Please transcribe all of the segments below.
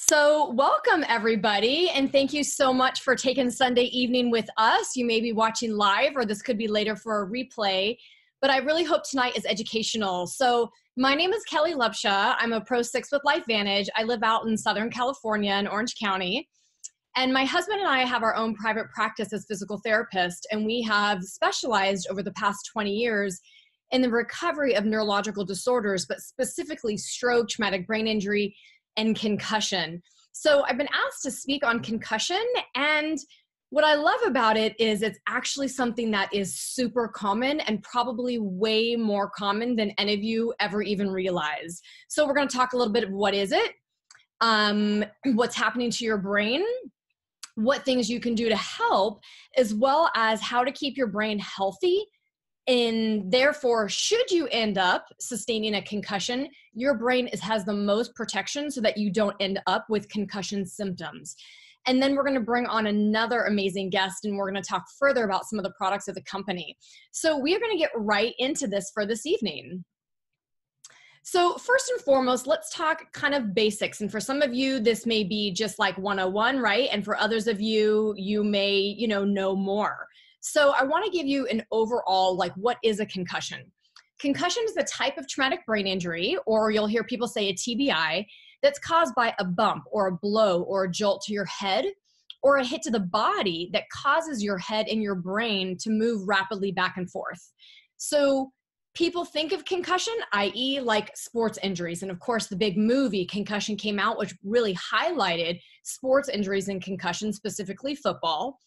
So, welcome everybody, and thank you so much for taking Sunday evening with us. You may be watching live, or this could be later for a replay, but I really hope tonight is educational. So, my name is Kelly Lupsha. I'm a Pro 6 with LifeVantage. I live out in Southern California in Orange County. And my husband and I have our own private practice as physical therapists, and we have specialized over the past 20 years in the recovery of neurological disorders, but specifically stroke, traumatic brain injury, and concussion. So I've been asked to speak on concussion and what I love about it is it's actually something that is super common and probably way more common than any of you ever even realize. So we're going to talk a little bit of what is it, um, what's happening to your brain, what things you can do to help, as well as how to keep your brain healthy and therefore should you end up sustaining a concussion your brain is, has the most protection so that you don't end up with concussion symptoms and then we're going to bring on another amazing guest and we're going to talk further about some of the products of the company so we're going to get right into this for this evening so, first and foremost, let's talk kind of basics. And for some of you, this may be just like 101, right? And for others of you, you may, you know, know more. So I want to give you an overall like what is a concussion? Concussion is a type of traumatic brain injury, or you'll hear people say a TBI, that's caused by a bump or a blow or a jolt to your head or a hit to the body that causes your head and your brain to move rapidly back and forth. So people think of concussion, i.e., like sports injuries. And of course, the big movie Concussion came out, which really highlighted sports injuries and concussion, specifically football.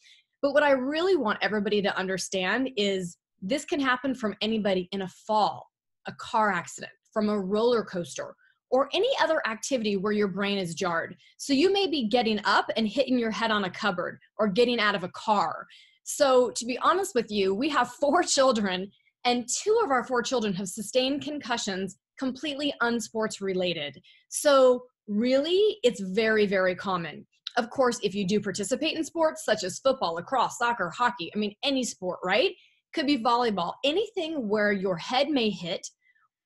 But what I really want everybody to understand is this can happen from anybody in a fall, a car accident, from a roller coaster, or any other activity where your brain is jarred. So you may be getting up and hitting your head on a cupboard or getting out of a car. So, to be honest with you, we have four children, and two of our four children have sustained concussions completely unsports related. So, really, it's very, very common of course, if you do participate in sports such as football, lacrosse, soccer, hockey, I mean, any sport, right? Could be volleyball, anything where your head may hit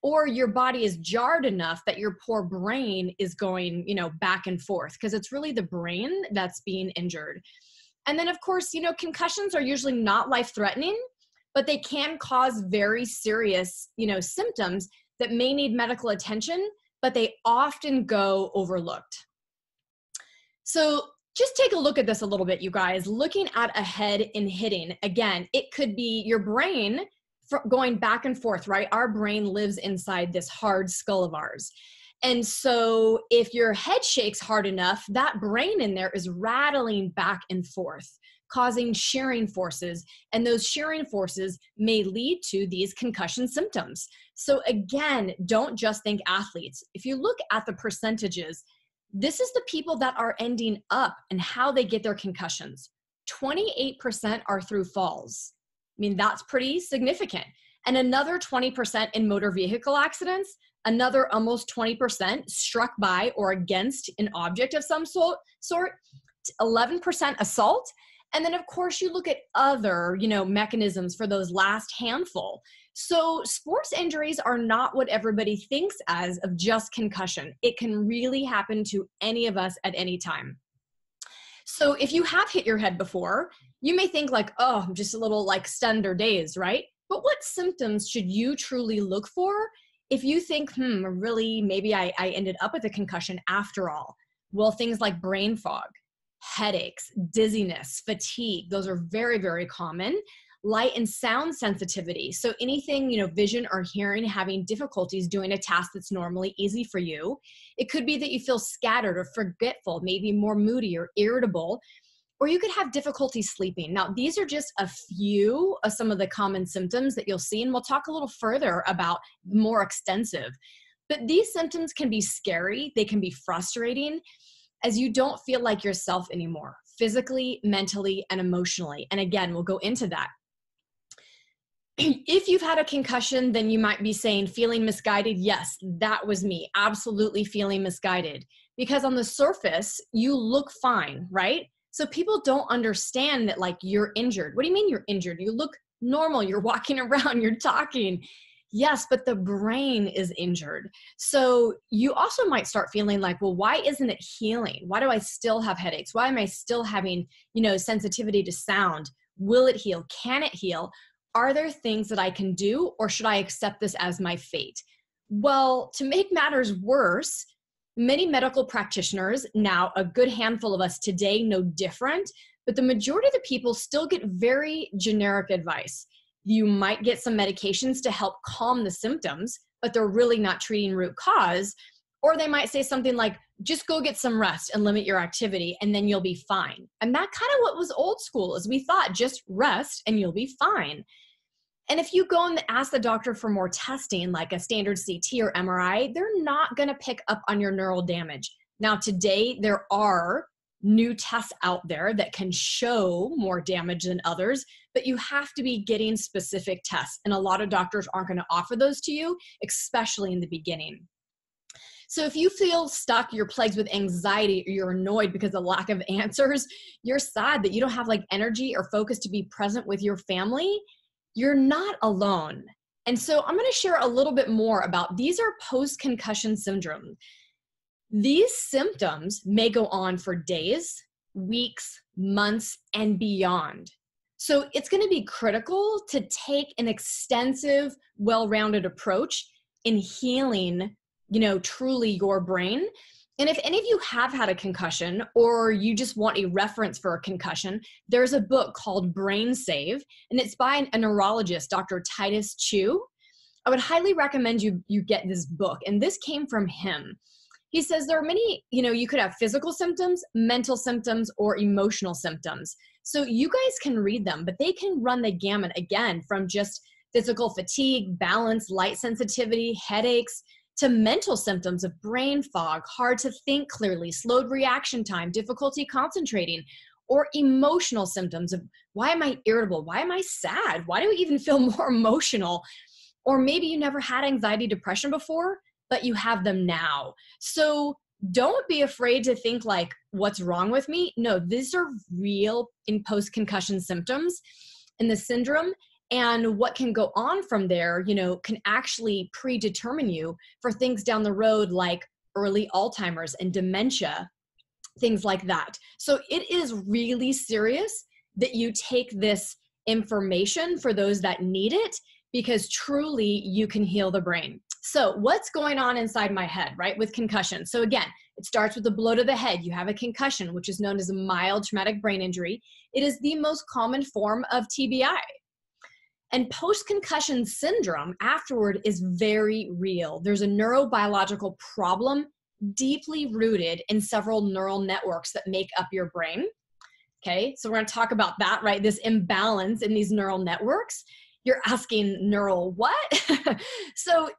or your body is jarred enough that your poor brain is going, you know, back and forth because it's really the brain that's being injured. And then, of course, you know, concussions are usually not life threatening, but they can cause very serious, you know, symptoms that may need medical attention, but they often go overlooked. So just take a look at this a little bit, you guys. Looking at a head and hitting, again, it could be your brain going back and forth, right? Our brain lives inside this hard skull of ours. And so if your head shakes hard enough, that brain in there is rattling back and forth, causing shearing forces. And those shearing forces may lead to these concussion symptoms. So again, don't just think athletes. If you look at the percentages, this is the people that are ending up and how they get their concussions. 28% are through falls. I mean, that's pretty significant. And another 20% in motor vehicle accidents, another almost 20% struck by or against an object of some sort, 11% assault, and then of course you look at other, you know, mechanisms for those last handful. So, sports injuries are not what everybody thinks as of just concussion. It can really happen to any of us at any time. So, if you have hit your head before, you may think, like, oh, I'm just a little like stunned or dazed, right? But what symptoms should you truly look for if you think, hmm, really, maybe I, I ended up with a concussion after all? Well, things like brain fog, headaches, dizziness, fatigue, those are very, very common light and sound sensitivity. So anything, you know, vision or hearing, having difficulties doing a task that's normally easy for you. It could be that you feel scattered or forgetful, maybe more moody or irritable, or you could have difficulty sleeping. Now, these are just a few of some of the common symptoms that you'll see, and we'll talk a little further about more extensive. But these symptoms can be scary, they can be frustrating as you don't feel like yourself anymore, physically, mentally, and emotionally. And again, we'll go into that if you've had a concussion, then you might be saying, feeling misguided. Yes, that was me, absolutely feeling misguided. Because on the surface, you look fine, right? So people don't understand that, like, you're injured. What do you mean you're injured? You look normal, you're walking around, you're talking. Yes, but the brain is injured. So you also might start feeling like, well, why isn't it healing? Why do I still have headaches? Why am I still having, you know, sensitivity to sound? Will it heal? Can it heal? Are there things that I can do or should I accept this as my fate? Well, to make matters worse, many medical practitioners, now a good handful of us today know different, but the majority of the people still get very generic advice you might get some medications to help calm the symptoms, but they're really not treating root cause. Or they might say something like, just go get some rest and limit your activity, and then you'll be fine. And that kind of what was old school is we thought just rest and you'll be fine. And if you go and ask the doctor for more testing, like a standard CT or MRI, they're not going to pick up on your neural damage. Now, today, there are new tests out there that can show more damage than others, but you have to be getting specific tests. And a lot of doctors aren't going to offer those to you, especially in the beginning. So if you feel stuck, you're plagued with anxiety, or you're annoyed because of lack of answers, you're sad that you don't have like energy or focus to be present with your family, you're not alone. And so I'm going to share a little bit more about these are post concussion syndrome. These symptoms may go on for days, weeks, months, and beyond. So it's going to be critical to take an extensive, well-rounded approach in healing, you know, truly your brain. And if any of you have had a concussion or you just want a reference for a concussion, there's a book called Brain Save, and it's by a neurologist, Dr. Titus Chu. I would highly recommend you you get this book. And this came from him he says there are many you know you could have physical symptoms mental symptoms or emotional symptoms. So you guys can read them but they can run the gamut again from just physical fatigue balance light sensitivity headaches to mental symptoms of brain fog hard to think clearly slowed reaction time difficulty concentrating or emotional symptoms of why am i irritable? Why am i sad? Why do i even feel more emotional? Or maybe you never had anxiety depression before but you have them now. So don't be afraid to think like what's wrong with me? No these are real in post concussion symptoms in the syndrome and what can go on from there you know can actually predetermine you for things down the road like early alzheimer's and dementia things like that. So it is really serious that you take this information for those that need it because truly you can heal the brain so, what's going on inside my head, right, with concussion? So, again, it starts with a blow to the head. You have a concussion, which is known as a mild traumatic brain injury. It is the most common form of TBI. And post concussion syndrome afterward is very real. There's a neurobiological problem deeply rooted in several neural networks that make up your brain. Okay, so we're gonna talk about that, right? This imbalance in these neural networks. You're asking neural what? so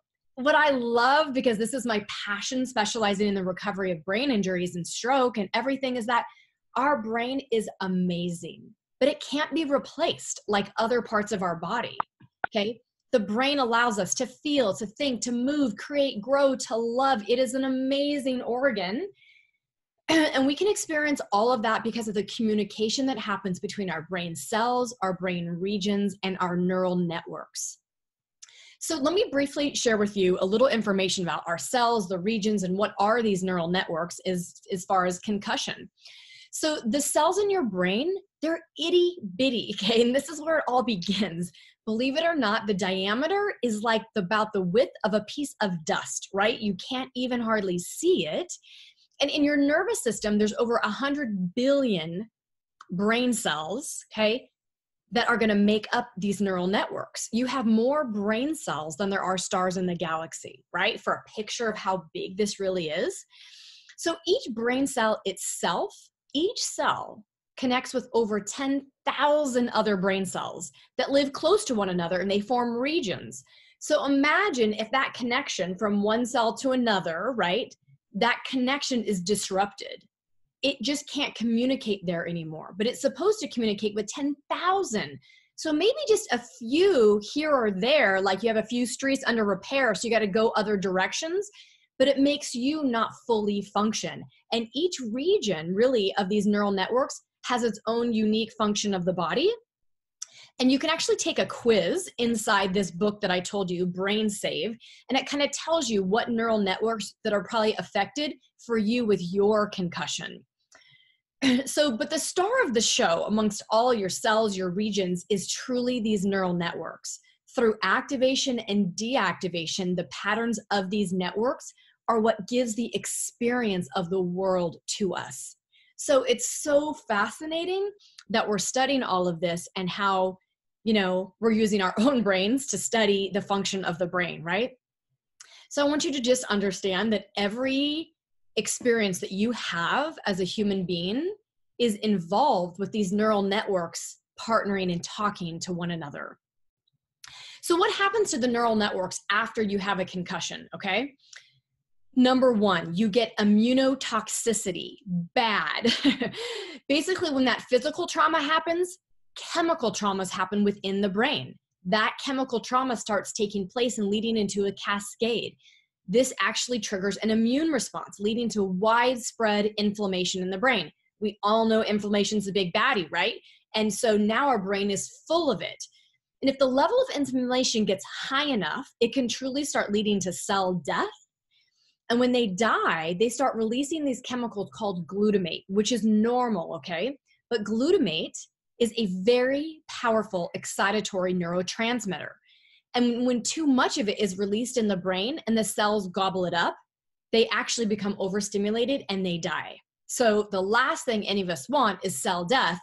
what I love, because this is my passion, specializing in the recovery of brain injuries and stroke and everything, is that our brain is amazing, but it can't be replaced like other parts of our body. Okay. The brain allows us to feel, to think, to move, create, grow, to love. It is an amazing organ. And we can experience all of that because of the communication that happens between our brain cells, our brain regions, and our neural networks. So let me briefly share with you a little information about our cells, the regions, and what are these neural networks as, as far as concussion. So the cells in your brain, they're itty bitty, okay? And this is where it all begins. Believe it or not, the diameter is like about the width of a piece of dust, right? You can't even hardly see it. And in your nervous system, there's over 100 billion brain cells, okay? That are going to make up these neural networks. You have more brain cells than there are stars in the galaxy, right? For a picture of how big this really is. So each brain cell itself, each cell connects with over 10,000 other brain cells that live close to one another and they form regions. So imagine if that connection from one cell to another, right? That connection is disrupted it just can't communicate there anymore. But it's supposed to communicate with 10,000. So maybe just a few here or there, like you have a few streets under repair, so you got to go other directions, but it makes you not fully function. And each region, really, of these neural networks has its own unique function of the body. And you can actually take a quiz inside this book that I told you, Brain Save, and it kind of tells you what neural networks that are probably affected for you with your concussion. so, but the star of the show amongst all your cells, your regions, is truly these neural networks. Through activation and deactivation, the patterns of these networks are what gives the experience of the world to us. So it's so fascinating that we're studying all of this and how, you know, we're using our own brains to study the function of the brain, right? So I want you to just understand that every experience that you have as a human being is involved with these neural networks partnering and talking to one another. So, what happens to the neural networks after you have a concussion? Okay. Number one, you get immunotoxicity, bad. Basically, when that physical trauma happens, chemical traumas happen within the brain. That chemical trauma starts taking place and leading into a cascade. This actually triggers an immune response, leading to widespread inflammation in the brain. We all know inflammation is a big baddie, right? And so now our brain is full of it. And if the level of inflammation gets high enough, it can truly start leading to cell death and when they die, they start releasing these chemicals called glutamate, which is normal, okay? But glutamate is a very powerful excitatory neurotransmitter. And when too much of it is released in the brain and the cells gobble it up, they actually become overstimulated and they die. So the last thing any of us want is cell death.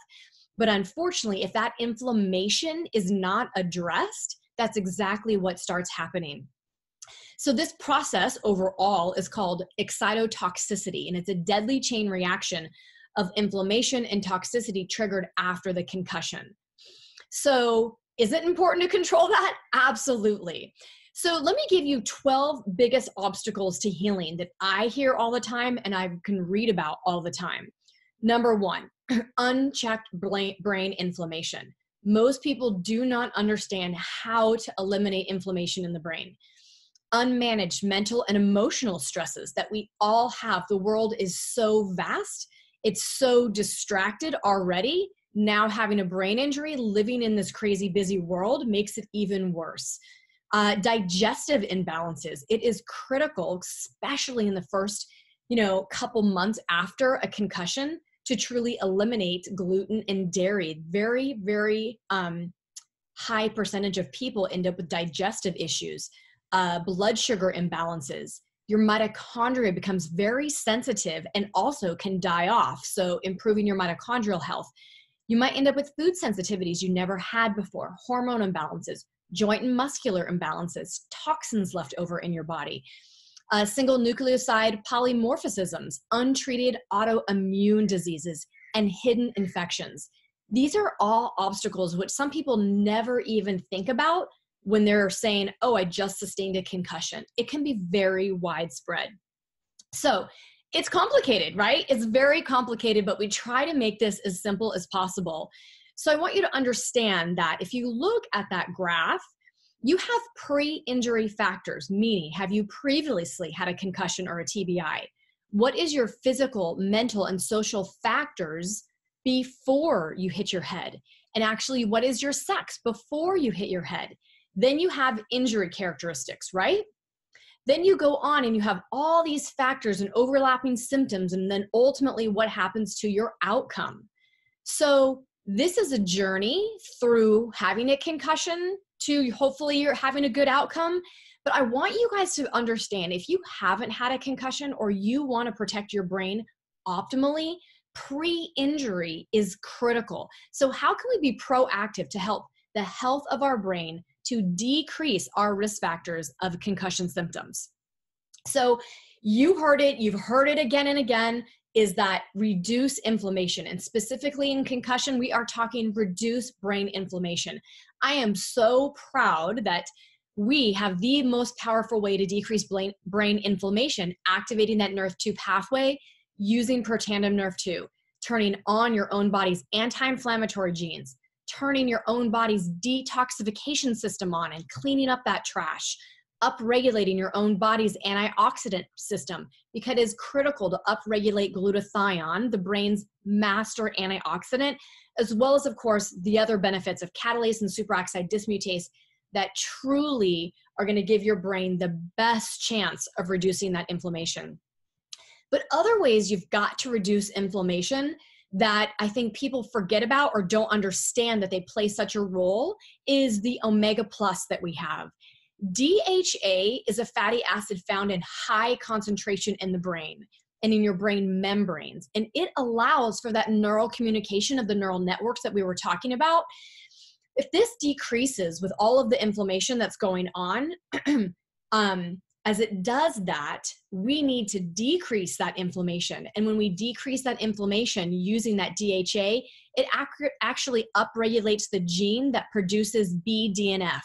But unfortunately, if that inflammation is not addressed, that's exactly what starts happening. So, this process overall is called excitotoxicity, and it's a deadly chain reaction of inflammation and toxicity triggered after the concussion. So, is it important to control that? Absolutely. So, let me give you 12 biggest obstacles to healing that I hear all the time and I can read about all the time. Number one, unchecked brain inflammation. Most people do not understand how to eliminate inflammation in the brain unmanaged mental and emotional stresses that we all have. The world is so vast, it's so distracted already. Now, having a brain injury, living in this crazy busy world makes it even worse. Uh, digestive imbalances, it is critical, especially in the first you know couple months after a concussion to truly eliminate gluten and dairy very very um, high percentage of people end up with digestive issues uh, blood sugar imbalances, your mitochondria becomes very sensitive and also can die off. So, improving your mitochondrial health. You might end up with food sensitivities you never had before, hormone imbalances, joint and muscular imbalances, toxins left over in your body, uh, single nucleoside polymorphisms, untreated autoimmune diseases, and hidden infections. These are all obstacles which some people never even think about when they're saying, oh, I just sustained a concussion. It can be very widespread. So it's complicated, right? It's very complicated, but we try to make this as simple as possible. So I want you to understand that if you look at that graph, you have pre injury factors, meaning have you previously had a concussion or a TBI? What is your physical, mental, and social factors before you hit your head? And actually, what is your sex before you hit your head? Then you have injury characteristics, right? Then you go on and you have all these factors and overlapping symptoms, and then ultimately what happens to your outcome. So, this is a journey through having a concussion to hopefully you're having a good outcome. But I want you guys to understand if you haven't had a concussion or you want to protect your brain optimally, pre injury is critical. So, how can we be proactive to help the health of our brain to decrease our risk factors of concussion symptoms. So, you heard it, you've heard it again and again is that reduce inflammation. And specifically in concussion, we are talking reduce brain inflammation. I am so proud that we have the most powerful way to decrease brain, inflammation, activating that NRF2 pathway using Protandim NRF2, turning on your own body's anti inflammatory genes, turning your own body's detoxification system on and cleaning up that trash, upregulating your own body's antioxidant system because it is critical to upregulate glutathione, the brain's master antioxidant, as well as, of course, the other benefits of catalase and superoxide dismutase that truly are going to give your brain the best chance of reducing that inflammation. But other ways you've got to reduce inflammation that I think people forget about or don't understand that they play such a role is the omega plus that we have. DHA is a fatty acid found in high concentration in the brain and in your brain membranes. And it allows for that neural communication of the neural networks that we were talking about. If this decreases with all of the inflammation that's going on, um, as it does that, we need to decrease that inflammation. And when we decrease that inflammation using that DHA, it actually upregulates the gene that produces BDNF.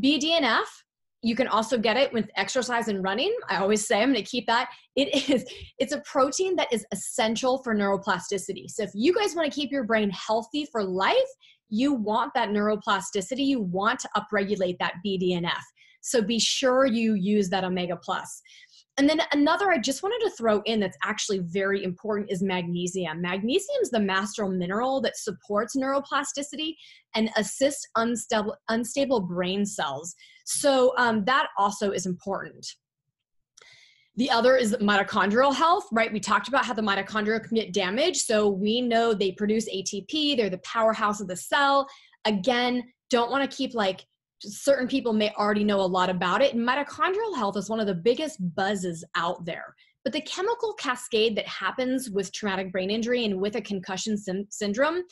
BDNF, you can also get it with exercise and running. I always say I'm going to keep that. It is it's a protein that is essential for neuroplasticity. So if you guys want to keep your brain healthy for life, you want that neuroplasticity, you want to upregulate that BDNF. So be sure you use that omega plus. And then another I just wanted to throw in that's actually very important is magnesium. Magnesium is the master mineral that supports neuroplasticity and assists unstable, unstable brain cells. So um, that also is important. The other is mitochondrial health, right? We talked about how the mitochondria can get damaged. So we know they produce ATP, they're the powerhouse of the cell. Again, don't want to keep like certain people may already know a lot about it. Mitochondrial health is one of the biggest buzzes out there. But the chemical cascade that happens with traumatic brain injury and with a concussion sim- syndrome,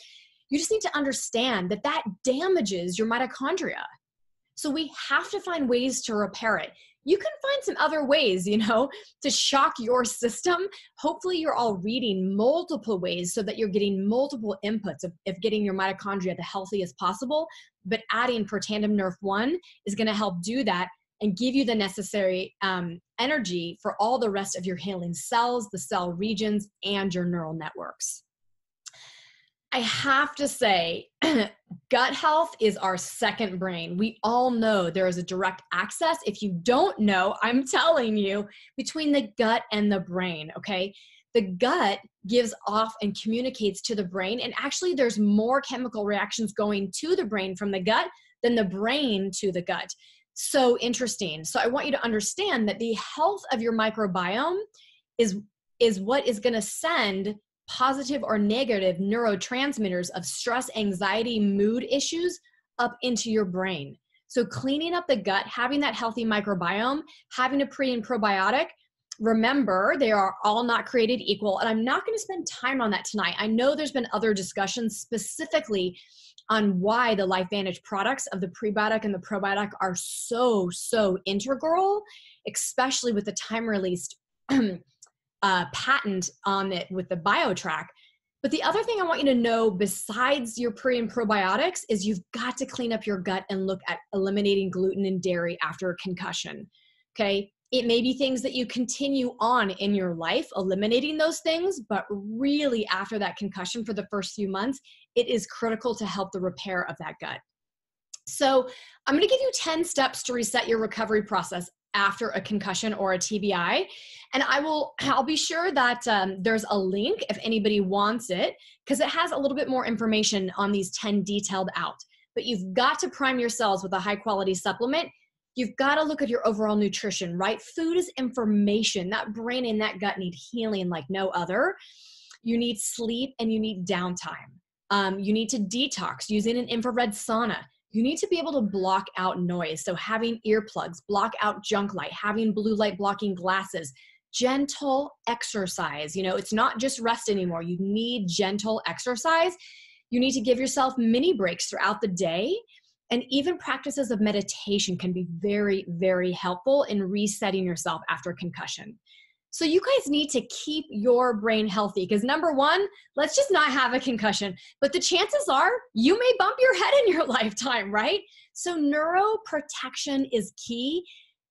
you just need to understand that that damages your mitochondria. So we have to find ways to repair it you can find some other ways, you know, to shock your system. Hopefully, you're all reading multiple ways so that you're getting multiple inputs of, of getting your mitochondria the healthiest possible. But adding Protandim NRF1 is going to help do that and give you the necessary um, energy for all the rest of your healing cells, the cell regions, and your neural networks. I have to say, gut health is our second brain. We all know there is a direct access. If you don't know, I'm telling you, between the gut and the brain, okay? The gut gives off and communicates to the brain, and actually, there's more chemical reactions going to the brain from the gut than the brain to the gut. So interesting. So, I want you to understand that the health of your microbiome is is what is going to send positive or negative neurotransmitters of stress, anxiety, mood issues up into your brain. So, cleaning up the gut, having that healthy microbiome, having a pre and probiotic, remember they are all not created equal. And I'm not going to spend time on that tonight. I know there's been other discussions specifically on why the LifeVantage products of the prebiotic and the probiotic are so, so integral, especially with the time released uh, patent on it with the BioTract. But the other thing I want you to know, besides your pre and probiotics, is you've got to clean up your gut and look at eliminating gluten and dairy after a concussion. Okay. It may be things that you continue on in your life, eliminating those things, but really after that concussion for the first few months, it is critical to help the repair of that gut. So, I'm going to give you 10 steps to reset your recovery process after a concussion or a TBI. And I will, I'll be sure that um, there's a link if anybody wants it, because it has a little bit more information on these 10 detailed out. But you've got to prime your cells with a high quality supplement. You've got to look at your overall nutrition, right? Food is information. That brain and that gut need healing like no other. You need sleep and you need downtime. Um, you need to detox using an infrared sauna you need to be able to block out noise. So, having earplugs, block out junk light, having blue light blocking glasses, gentle exercise. You know, it's not just rest anymore. You need gentle exercise. You need to give yourself mini breaks throughout the day. And even practices of meditation can be very, very helpful in resetting yourself after concussion. So you guys need to keep your brain healthy because number one, let's just not have a concussion. But the chances are you may bump your head in your lifetime, right? So neuroprotection is key.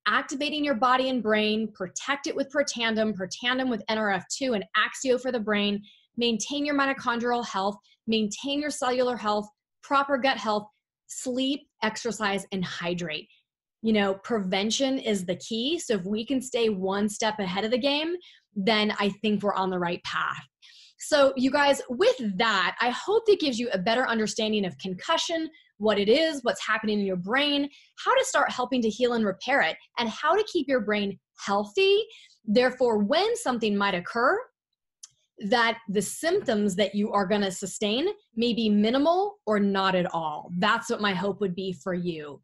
Activating your body and brain, protect it with Protandim, Protandim with NRF2 and Axio for the brain. Maintain your mitochondrial health, maintain your cellular health, proper gut health, sleep, exercise, and hydrate you know, prevention is the key. So if we can stay one step ahead of the game, then I think we're on the right path. So, you guys, with that, I hope it gives you a better understanding of concussion, what it is, what's happening in your brain, how to start helping to heal and repair it, and how to keep your brain healthy. Therefore, when something might occur, that the symptoms that you are going to sustain may be minimal or not at all. That's what my hope would be for you.